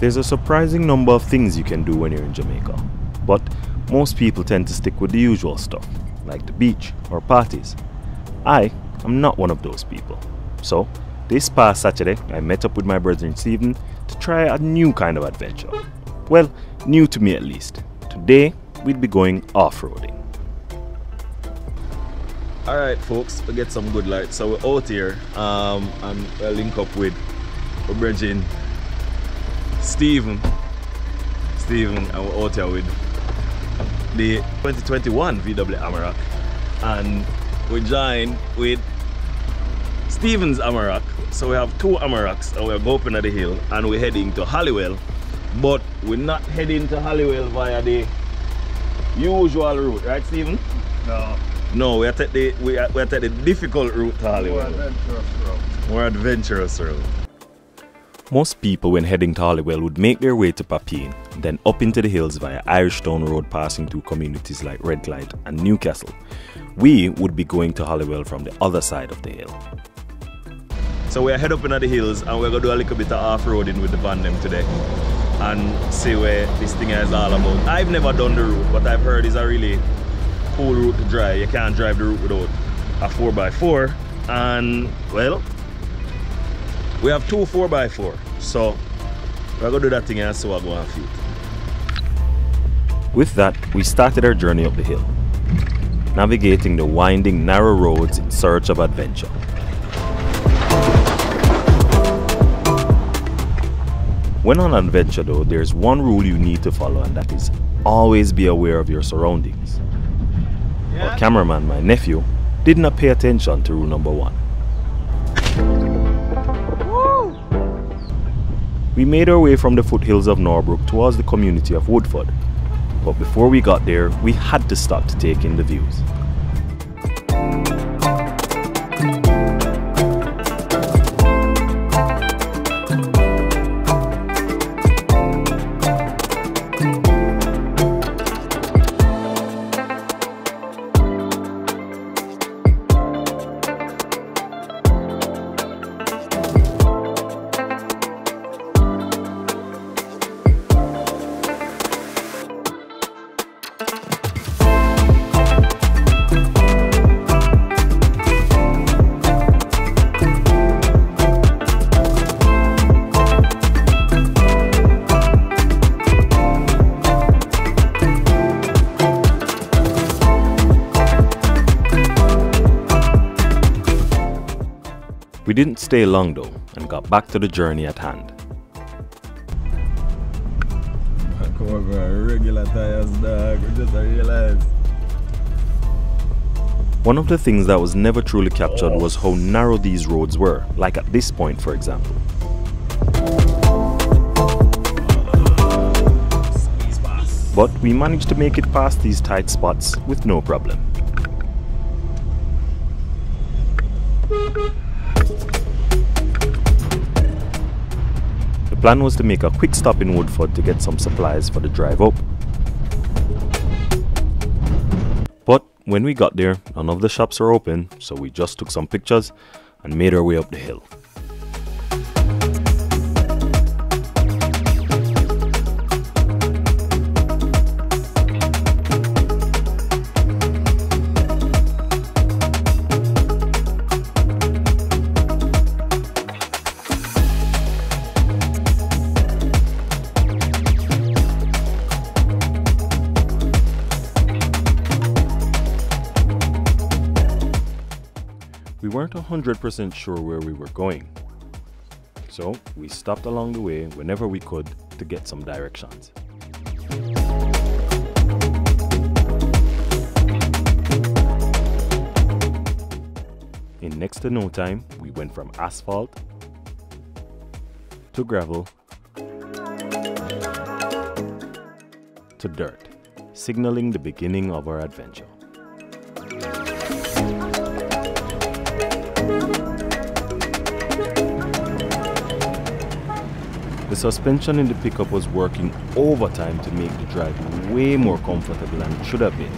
There's a surprising number of things you can do when you're in Jamaica, but most people tend to stick with the usual stuff, like the beach or parties. I am not one of those people. So, this past Saturday, I met up with my brother in Stephen to try a new kind of adventure. Well, new to me at least. Today, we'd be going off roading. Alright folks, we get some good light. So we're out here um, and we'll link up with our brethren Stephen. Stephen and we're out here with the 2021 VW Amarok and we join with Stephen's Amarok. So we have two Amaroks and we're going up the hill and we're heading to Holywell. But we're not heading to Holywell via the usual route, right Stephen? No. No, we are take the we are, we are the difficult route to More Hollywood. adventurous route. More adventurous route. Most people when heading to Holywell would make their way to Papine, then up into the hills via Irishtown Road passing through communities like Redlight and Newcastle. We would be going to Holywell from the other side of the hill. So we are head up in the hills and we're gonna do a little bit of off-roading with the van them today and see where this thing is all about. I've never done the route, but I've heard it's a really cool route to drive. You can't drive the route without a 4x4 and well we have two 4x4 so we're gonna do that thing and see what go on feet. With that, we started our journey up the hill, navigating the winding, narrow roads in search of adventure. When on an adventure, though, there's one rule you need to follow, and that is always be aware of your surroundings. Our cameraman, my nephew, did not pay attention to rule number one. We made our way from the foothills of Norbrook towards the community of Woodford. But before we got there, we had to stop to take in the views. Stay long though and got back to the journey at hand. One of the things that was never truly captured was how narrow these roads were, like at this point, for example. But we managed to make it past these tight spots with no problem. Plan was to make a quick stop in Woodford to get some supplies for the drive up. But when we got there, none of the shops were open, so we just took some pictures and made our way up the hill. 100% sure where we were going, so we stopped along the way whenever we could to get some directions. In next to no time, we went from asphalt to gravel to dirt, signaling the beginning of our adventure. Suspension in the pickup was working overtime to make the drive way more comfortable than it should have been.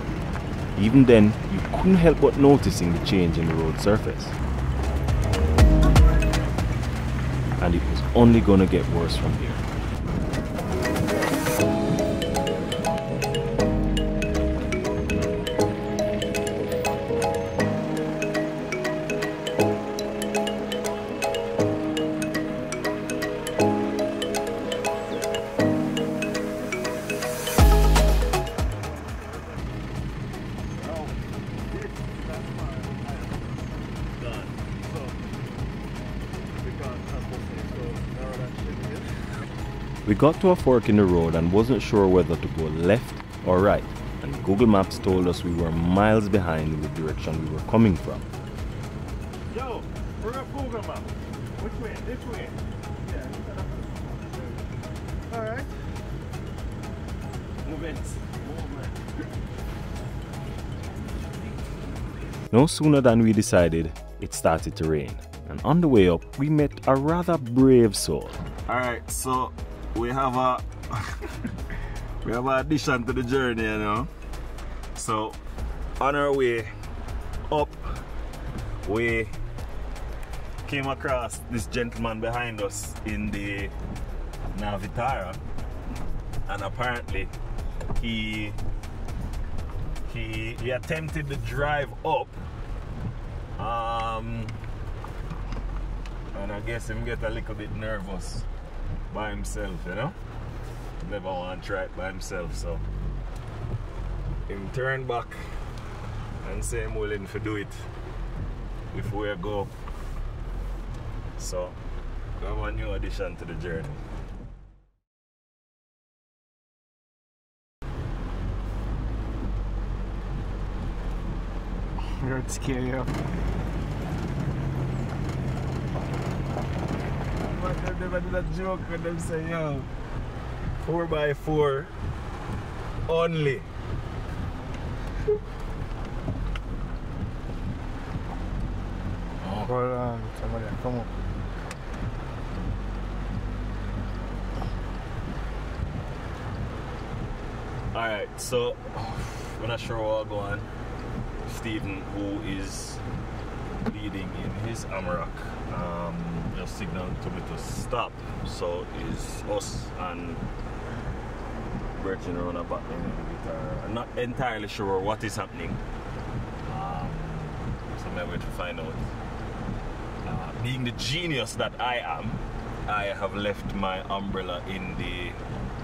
Even then, you couldn't help but noticing the change in the road surface. and it was only gonna get worse from here. We got to a fork in the road and wasn't sure whether to go left or right, and Google Maps told us we were miles behind in the direction we were coming from. Yo, bring up Google map. Which way? This way. Yeah. All right. Movement. Movement. No sooner than we decided, it started to rain, and on the way up, we met a rather brave soul. Alright, so we have a we have an addition to the journey, you know. So on our way up, we came across this gentleman behind us in the Navitara, and apparently he he he attempted to drive up. Um, and I guess him get a little bit nervous by himself, you know. Never want to try by himself, so him turn back and say him willing to do it if we go. So we have a new addition to the journey. You're scary. They never did a joke when them say, yo, 4 by 4 only. Hold on, somebody, come on. Alright, so we're not sure what go on. Stephen, who is leading in his Amarok. um, just signaled to me to stop. So it's us and Virgin around a back the. I'm not entirely sure what is happening. Um, so maybe to find out. Uh, being the genius that I am, I have left my umbrella in the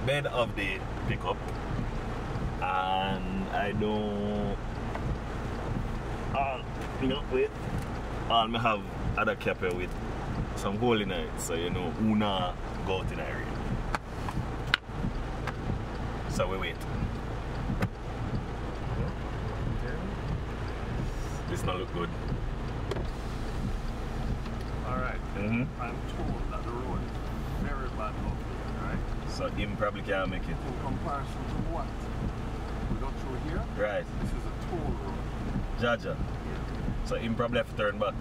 bed of the pickup and I don't all you wait me have other cap with some hole in it so you know una go the area so we wait this not look good All right. mm-hmm. I'm told that the road is very bad up here, right? so him probably can't make it In comparison to what? We go through here. right This is a toll road. Jaja so him probably have to turn back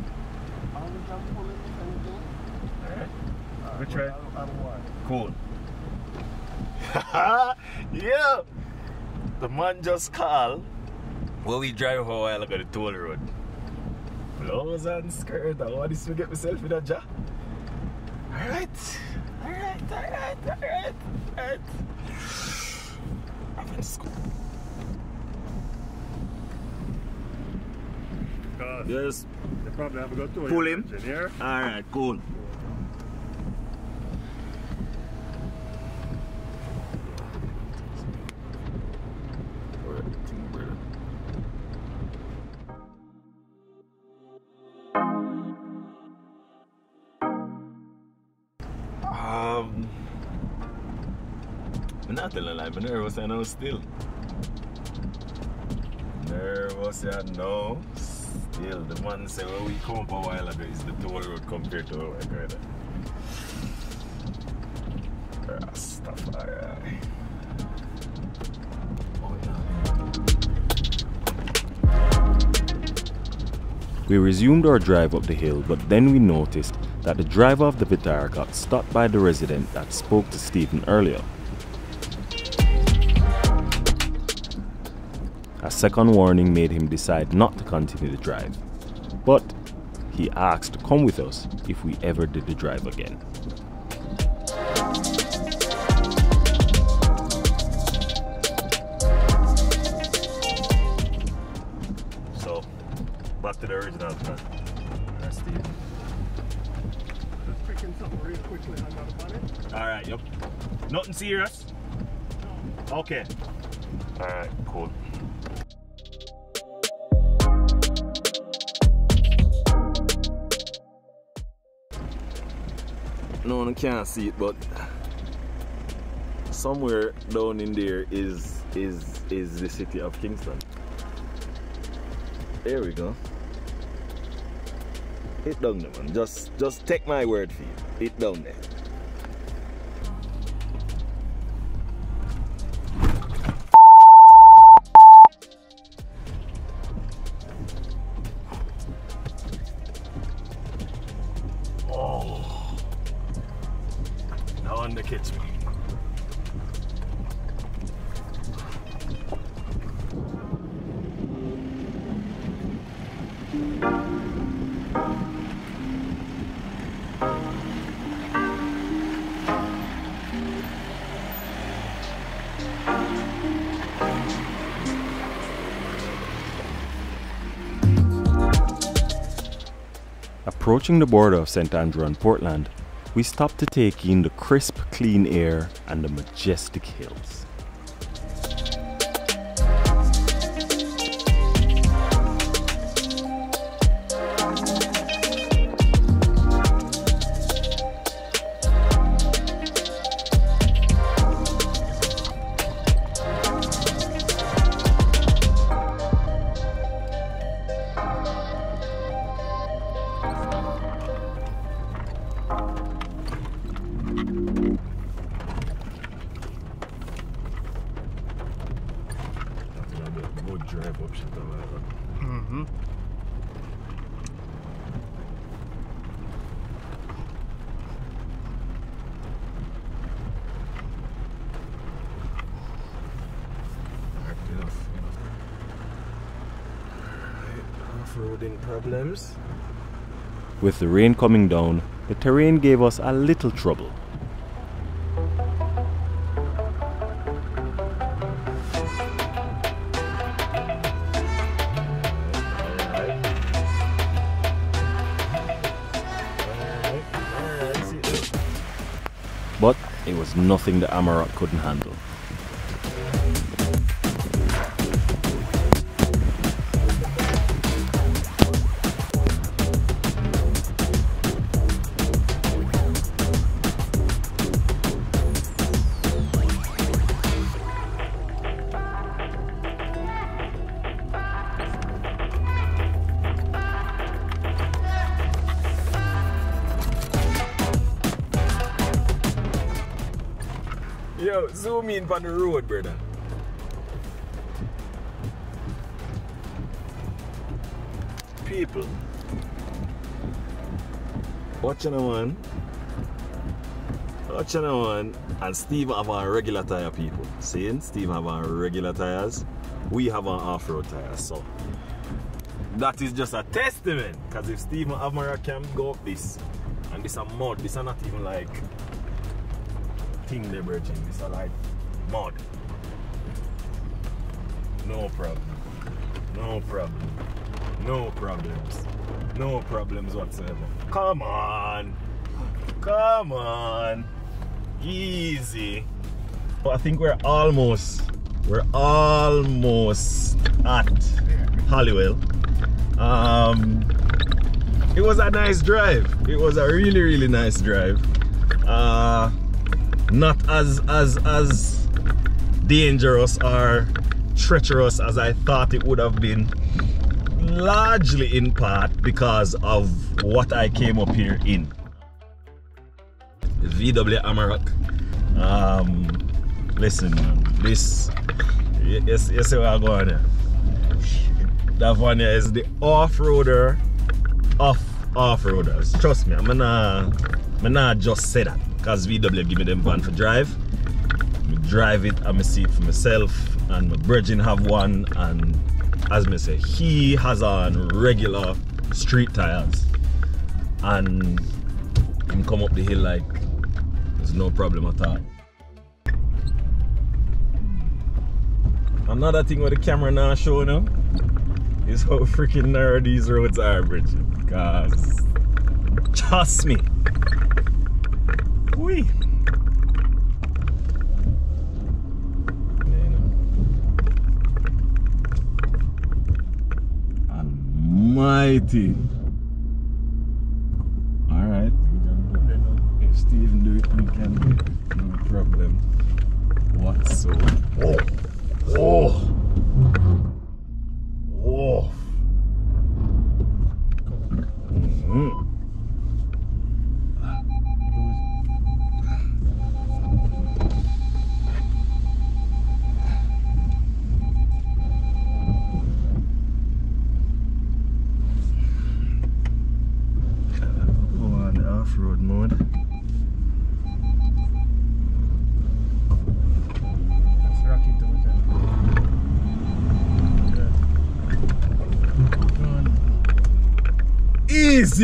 How did that pull in if anything? Alright. Which well, way? I don't, I don't want. Cool. yeah. The man just called. Where we drive for a while ago the toll road. Blows and skirt. I want this to get myself in a jar. Alright. Alright, alright, alright, alright. I'm in school. Because Yes. Probably have got to Pull him. Engineer. Alright, cool. Um, I'm not telling a lie, I'm nervous I'm still. Nervous and no. Still, the man say when we come up a while ago is the toll road compared to we're going Rastafari. Oh, yeah. We resumed our drive up the hill, but then we noticed that the driver of the Vitara got stopped by the resident that spoke to Stephen earlier. A second warning made him decide not to continue the drive, but he asked to come with us if we ever did the drive again. So, back to the original plan. That's the. Alright, yep. Nothing serious? No. Okay. Alright, cool. No one can see it, but somewhere down in there is is is the city of Kingston. There we go. It down there, man. Just just take my word for it. It down there. Approaching the border of St. Andrew and Portland, we stopped to take in the crisp, clean air and the majestic hills. Off-roading problems. With the rain coming down, the terrain gave us a little trouble. But it was nothing the Amarok couldn't handle. Yo, zoom in on the road, brother. People. Watching a man. Watching a man. And Steve have our regular tire people. Seeing Steve have our regular tires. We have our off-road tires. So that is just a testament. Because if Steve and Amara can go up this, and this a mud, this are not even like thing they virgin. This are like mud. No problem. No problem. No problems. No problems whatsoever. Come on. Come on. Easy. But I think we're almost we're almost at Holywell. Um it was a nice drive. It was a really, really nice drive. Uh not as as as dangerous or treacherous as I thought it would have been. Largely in part because of what I came up here in. VW Amarok. Um, listen, this you see where I'm going. That one here is the off-roader of off-roaders. Trust me, I'm gonna, I'm not just say that because VW give me them van for drive. I drive it and I see it for myself and my brethren have one and as me say, he has on regular street tires and him come up the hill like there's no problem at all. Another thing with the camera now showing now is how freaking narrow these roads are, Bridget. Cause uh, trust me, Ui. Almighty. Alright. If Stephen do it, we can do it. No problem. Whatsoever. Oh. Oh. Oh.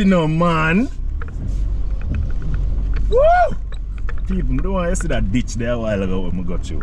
No man. Woo! People don't want to see that ditch there a while ago when we got you.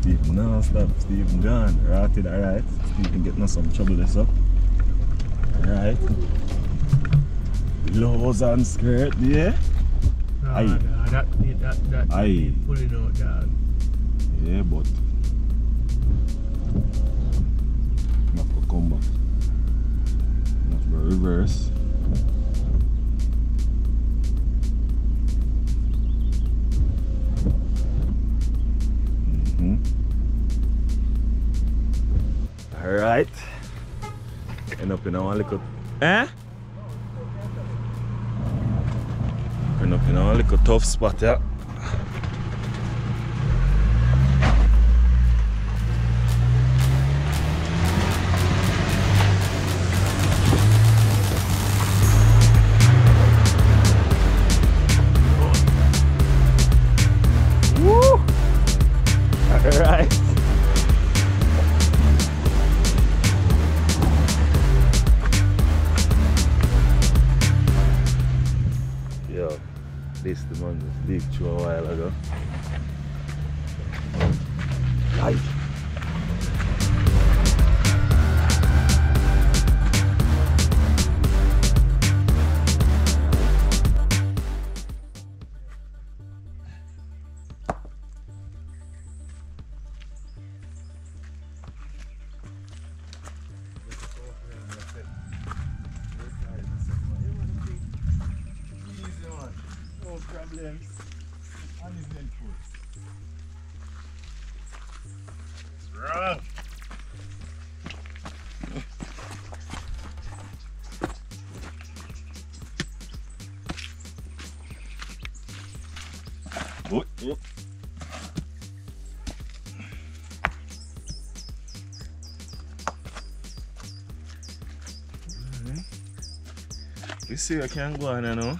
Stephen, no, stop. Stephen gone. Rotted, alright. Stephen getting us some trouble this up. Alright. Lows and skirt, yeah? Nah, Aye. nah, that, that, that, Aye. pulling out, dog. Yeah, but. I'm to come back. To reverse. Alright. In our little. Eh? In our little tough spot, yeah. No problems. Uneventful. Run. Oh, oh. You see, I can't go on you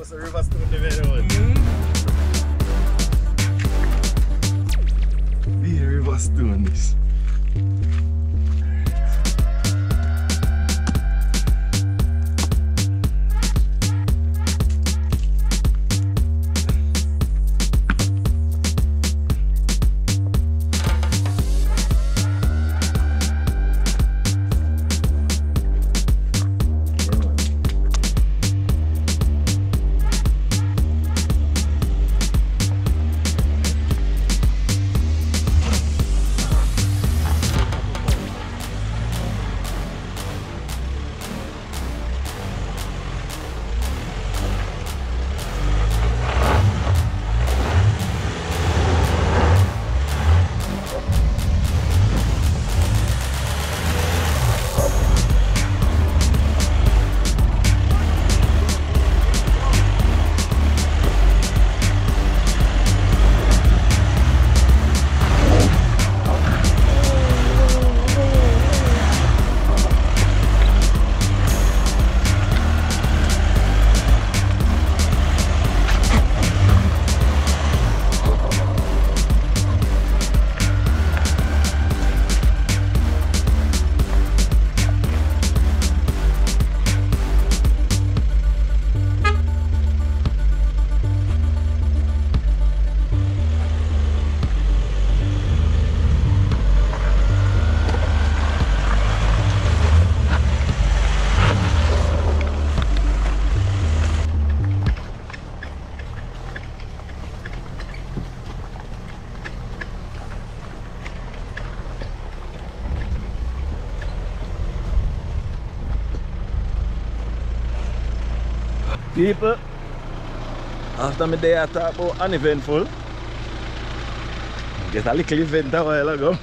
know. So what's the river stone the very one? Be a river stone this. People, after my day I talk about uneventful. Get a little event a while ago.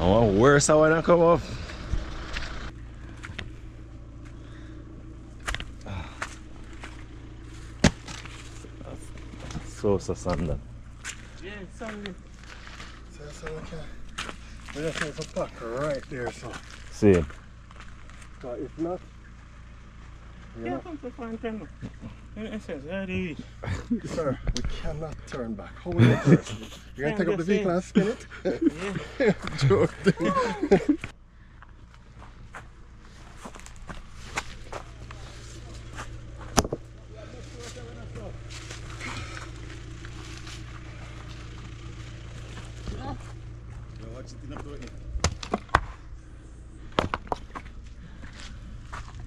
I want worse I wanna come off. So, so, Sander. Yeah, sorry. So, so okay. We just need some pack right there, so. See, But if not, Yeah, come to Fountain. In essence, where do sir, we cannot turn back. Hold it first. You're gonna take up the vehicle and spin it? Yeah. Joke.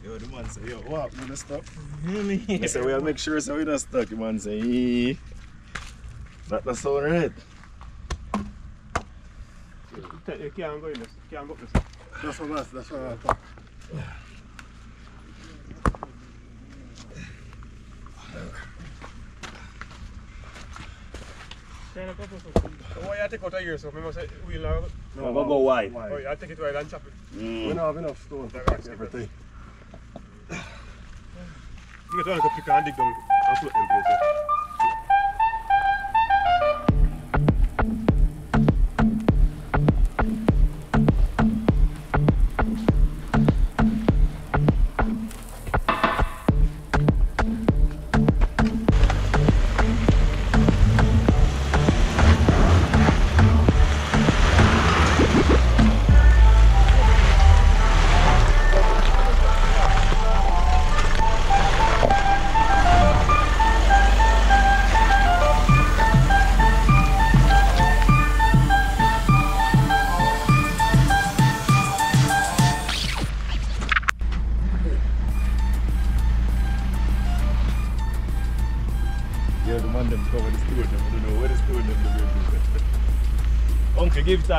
Yo, the man say, yo, what? We gonna stop? Hear me? I say, we'll make sure so we don't stuck. The man say, "Eh." That the sound right. You can't go in this. Can't go this. That's what that's, that's what I thought. Can't go up this. Why you take out a year so? Remember say we'll now. No, I'll go wide. Oh, you take it wide and chop it. We don't have enough stone to pack everything. You get one go pick and dig down and float in place. yeah.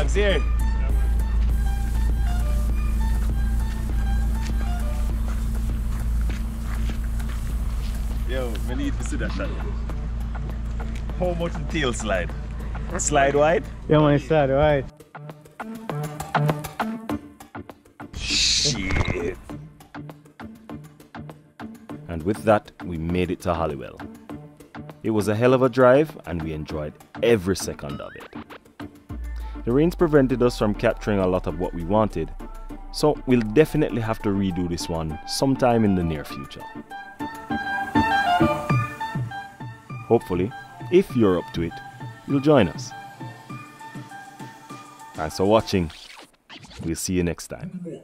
Uncle, give thanks here. Yo, we need to see that shot. How much the tail slide? Slide wide? Yeah, man, it's sad, right? Shit. and with that, we made it to Holywell. It was a hell of a drive, and we enjoyed every second of it. The rains prevented us from capturing a lot of what we wanted, so we'll definitely have to redo this one sometime in the near future. Hopefully, if you're up to it, you'll join us. Thanks for watching. We'll see you next time.